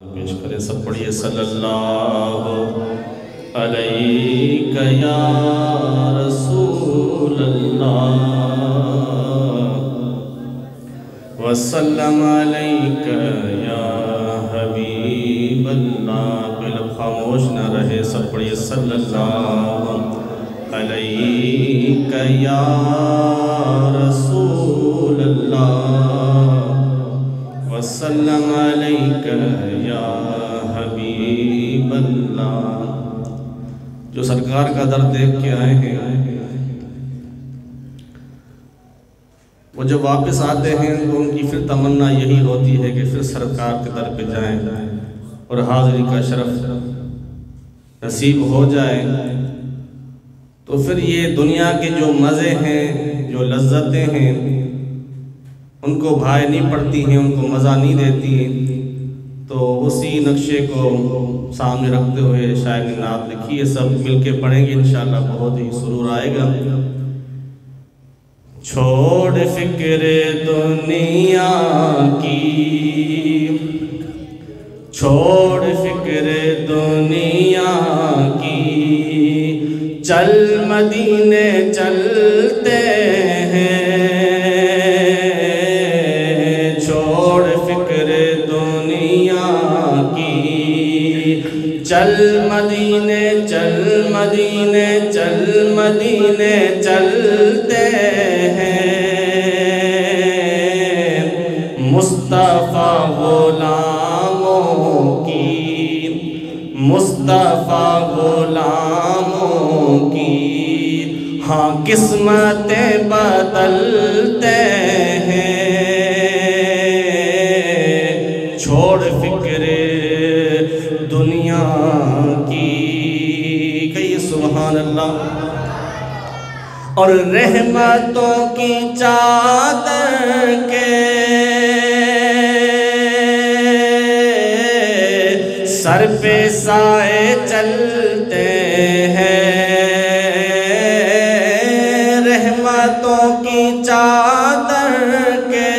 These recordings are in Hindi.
पेश करें सब पढ़िए सल्लल्लाहु अलैहि या रसूल अल्लाह वसल्लम अलैका या हबीब अल्लाह बिल खामोश न रहे सब पढ़िए सल्लल्लाहु अलैका या रसूल अल्लाह वसल्लम अलैका या हबीब अल्लाह जो सरकार का दर देख के आए हैं वो जब वापस आते हैं तो उनकी फिर तमन्ना यही होती है कि फिर सरकार के दर पे जाएँ और हाजिरी का शरफ नसीब हो जाए तो फिर ये दुनिया के जो मज़े हैं जो लज्जतें हैं उनको भाई नहीं पड़ती हैं, उनको मज़ा नहीं देती तो उसी नक्शे को सामने रखते हुए शायद नात लिखी है, सब मिलके पढ़ेंगे, इंशाल्लाह बहुत ही सुरूर आएगा। छोड़ फ़िक्र दुनिया की, छोड़ फ़िक्र दुनिया की, चल मदीने चलते हैं। चल मदीने चल मदीने चल मदीने चलते हैं। मुस्तफ़ा गुलामों की, मुस्तफ़ा गुलामों की। हाँ किस्मतें बदलते हैं अल्लाह और रहमतों की चादर के सर पे साए चलते हैं। रहमतों की चादर के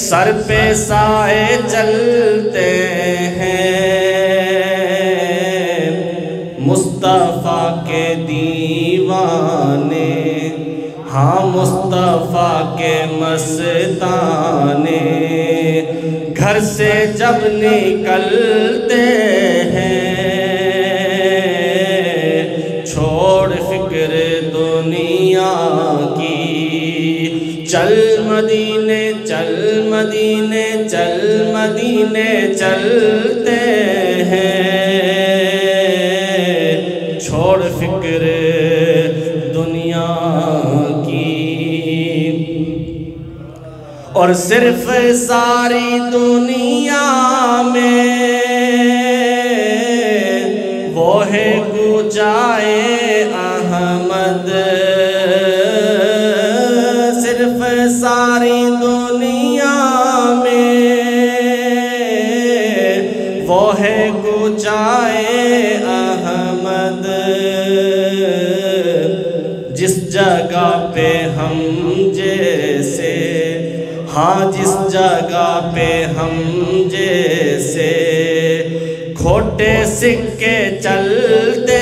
सर पे साए चलते हैं दीवाने हाँ मुस्तफ़ा के मस्ताने। घर से जब निकलते हैं, छोड़ फ़िक्र दुनिया की। चल मदीने चल मदीने चल मदीने चलते हैं। छोड़ फ़िक्र दुनिया की। और सिर्फ़ सारी दुनिया में वो है गुजाए अहमद। सिर्फ़ सारी दुनिया में वो है गुजाए हाँ जिस जगह पे हम जैसे खोटे सिक्के चलते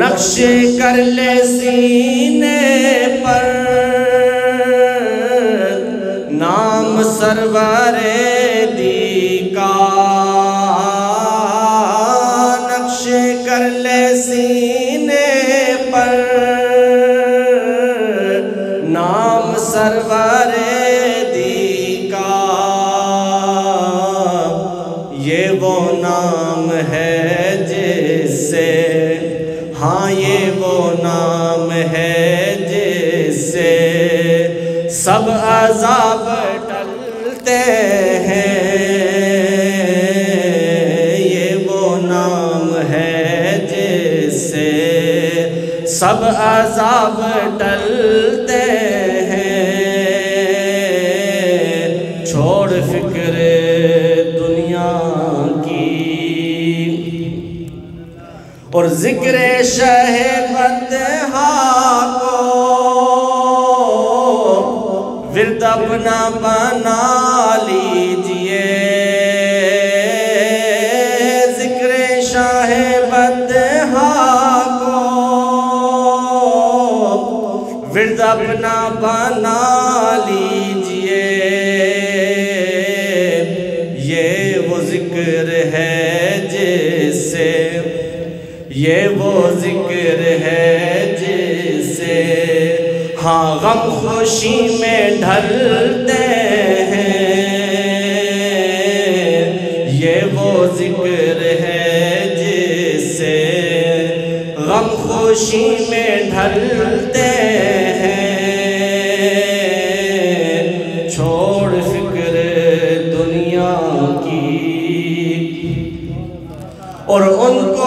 नक्शे कर ले सीने पर। नाम सरवर दी का टलते हैं। ये वो नाम है जिससे सब अजाब टलते हैं। छोड़ फ़िक्र दुनिया की। और ज़िक्र शह बदहा को अपना बना अपना बना लीजिए। ये वो ज़िक्र है जिससे ये वो ज़िक्र है जिससे हाँ गम खुशी में ढलते हैं। ये वो ज़िक्र है जिससे गम खुशी में ढलते हैं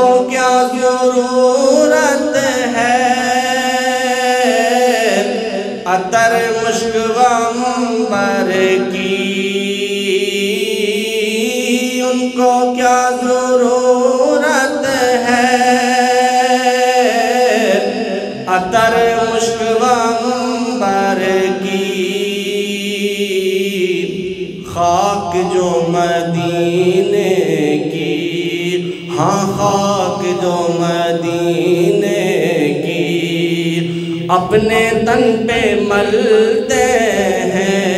क्या ज़रूरत है? अतर मुश्क मुश्कम्बर की। उनको क्या ज़रूरत है? अतर मुश्क मुश्कम्बर की। खाक जो मदीने की। हाँ खाक जो मदीने की अपने तन पे मलते हैं।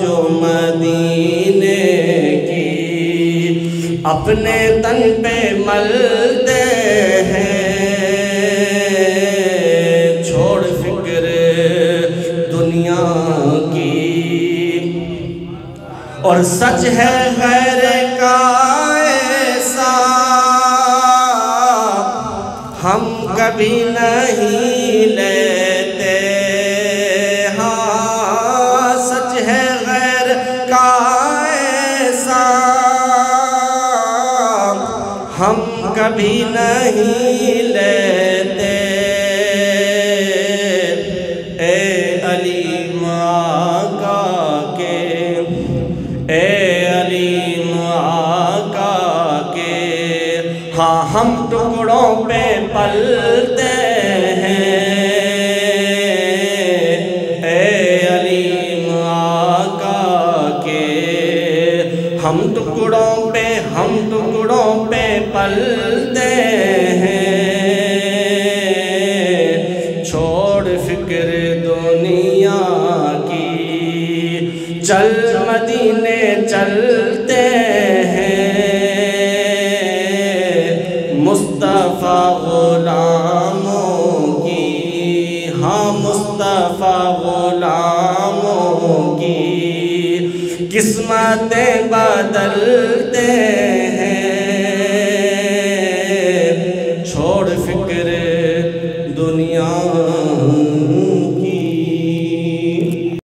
जो मदीने की अपने तन पे मलते हैं। छोड़ फ़िक्र दुनिया की और सच है गैर कभी नहीं लेते। हाँ सच है गैर का ऐसा। हम कभी नहीं लेते। ए अली माका के, ए अली माका के। हाँ हम टुकड़ों पे पलते हैं। अली माका के, हम टुकड़ों पे, हम टुकड़ों पे पलते हैं। छोड़ फ़िक्र दुनिया की, चल मदीने चलते हैं। मुस्तफ़ा गुलामों की किस्मतें बदलते